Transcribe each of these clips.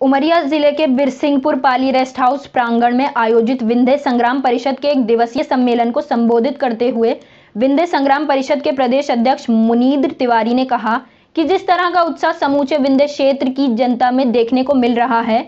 उमरिया ज़िले के Birsinghpur Pali rest house प्रांगण में आयोजित विंध्य संग्राम परिषद के एक दिवसीय सम्मेलन को संबोधित करते हुए विंध्य संग्राम परिषद के प्रदेश अध्यक्ष मुनीद्र तिवारी ने कहा कि जिस तरह का उत्साह समूचे विंध्य क्षेत्र की जनता में देखने को मिल रहा है,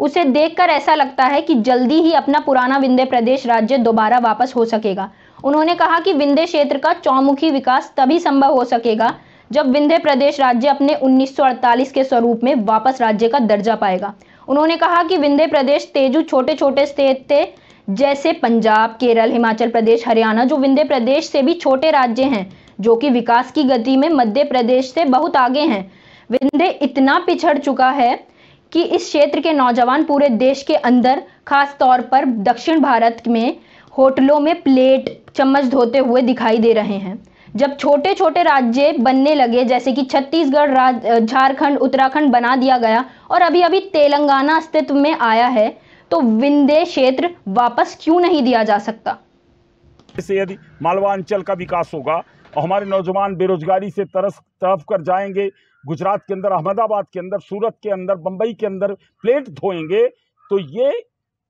उसे देखकर ऐसा लगता है कि जल्दी ही अपना पुराना विंध्य प्रदेश राज्य दोबारा वापस हो सकेगा। उन्होंने कहा कि विंध्य क्षेत्र का चौमुखी विकास तभी संभव हो सकेगा जब विंध्य प्रदेश राज्य अपने 1948 के स्वरूप में वापस राज्य का दर्जा पाएगा। उन्होंने कहा कि विंध्य प्रदेश तेजू छोटे छोटे स्टेट थे, जैसे पंजाब, केरल, हिमाचल प्रदेश, हरियाणा, जो विंध्य प्रदेश से भी छोटे राज्य हैं, जो कि विकास की गति में मध्य प्रदेश से बहुत आगे हैं। विंध्य इतना पिछड़ चुका है कि इस क्षेत्र के नौजवान पूरे देश के अंदर, खास तौर पर दक्षिण भारत में होटलों में प्लेट, चम्मच धोते हुए दिखाई दे रहे हैं। जब छोटे छोटे राज्य बनने लगे, जैसे कि छत्तीसगढ़ झारखंड, उत्तराखंड बना दिया गया और अभी अभी तेलंगाना अस्तित्व में आया है तो विंध्य क्षेत्र वापस क्यों नहीं दिया जा सकता? से यदि मालवांचल का विकास होगा और हमारे नौजवान बेरोजगारी से तरस तरफ़ कर जाएँगे, गुजरात के अंदर, अहमदाबाद के अंदर, सूरत के अंदर, बंबई के अंदर प्लेट धोएँगे तो ये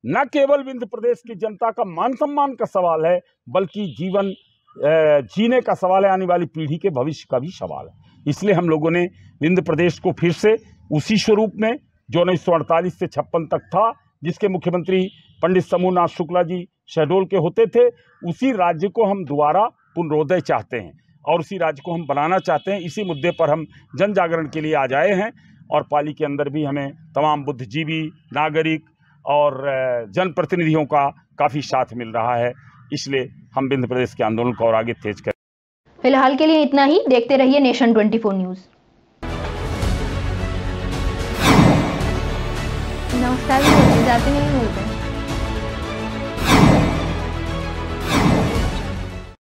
न केवल विंध्य प्रदेश की जनता का मान सम्मान का सवाल है, बल्कि जीवन जीने का सवाल है, आने वाली पीढ़ी के भविष्य का भी सवाल है। इसलिए हम लोगों ने विंध्य प्रदेश को फिर से उसी स्वरूप में, जो उन्नीस सौ अड़तालीस से छप्पन तक था, जिसके मुख्यमंत्री पंडित समूहनाथ शुक्ला जी शहडोल के होते थे, उसी राज्य को हम दोबारा पुनरोदय चाहते हैं और उसी राज्य को हम बनाना चाहते हैं। इसी मुद्दे पर हम जन जागरण के लिए आज आए हैं और पाली के अंदर भी हमें तमाम बुद्धिजीवी, नागरिक और जनप्रतिनिधियों का काफ़ी साथ मिल रहा है। इसलिए हम विंध्य प्रदेश के आंदोलन को और आगे तेज करें फ़िलहाल के लिए इतना ही। देखते रहिए नेशन 24 न्यूज़। नमस्कार जाते नहीं मिलते